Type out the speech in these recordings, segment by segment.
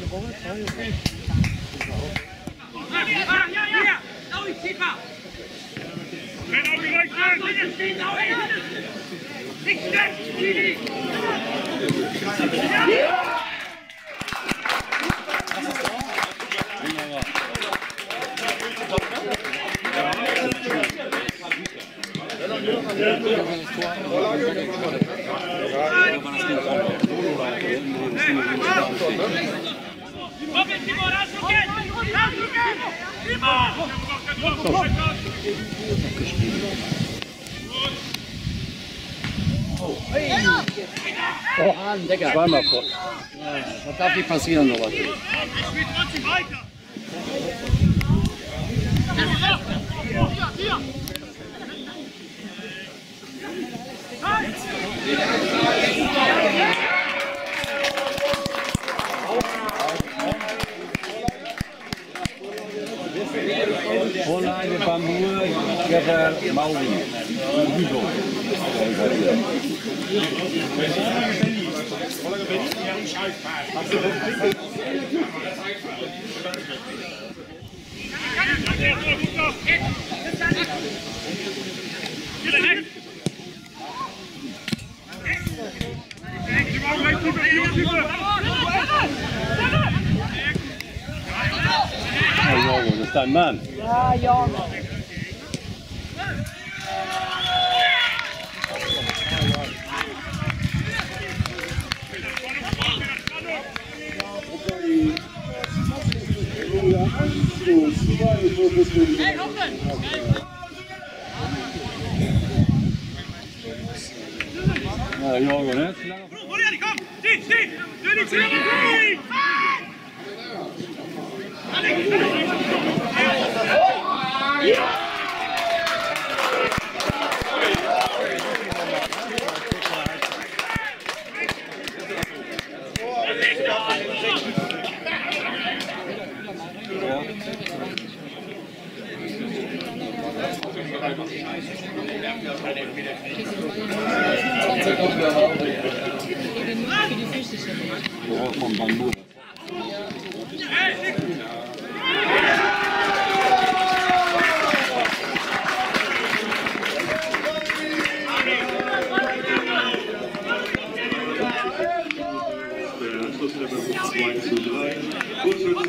的国外朋友。Yeah! Zweimal vor. Ja, das darf nicht passieren, sowas. Online bamboe, kevlar, maui, hugo. Get. Nej, jag går. Det står en man. Ja, jag går. Hey, open! Nära. Kom! Stig, Stig! Du är din Die Füße. Ja, man war nur. Zu 3. Kurz in Hol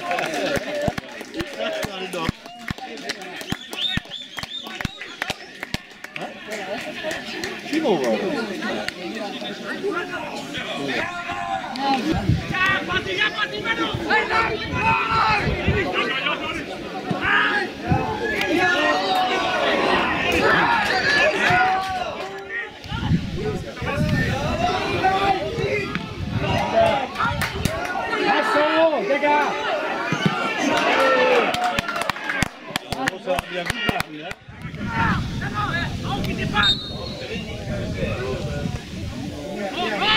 Legal!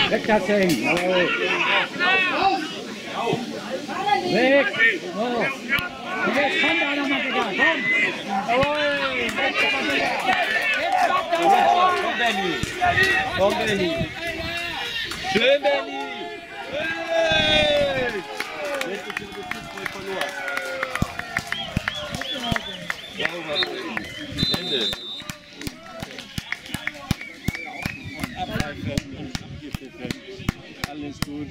Weg das Ding. Weg. So. Und jetzt kommt einer mal wieder. Komm. Jawohl. Komm, Benni. Komm, Benni. Schön, Benni. Ende. Abreifen und abgepfiffen. Alles gut.